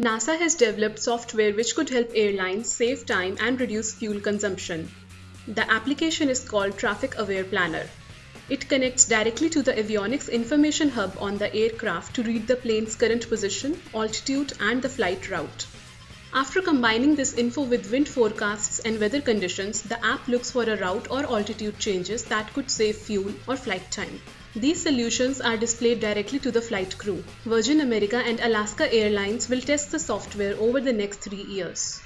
NASA has developed software which could help airlines save time and reduce fuel consumption. The application is called Traffic Aware Planner. It connects directly to the avionics information hub on the aircraft to read the plane's current position, altitude, and the flight route. After combining this info with wind forecasts and weather conditions, the app looks for a route or altitude changes that could save fuel or flight time. These solutions are displayed directly to the flight crew. Virgin America and Alaska Airlines will test the software over the next three years.